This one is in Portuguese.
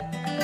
Música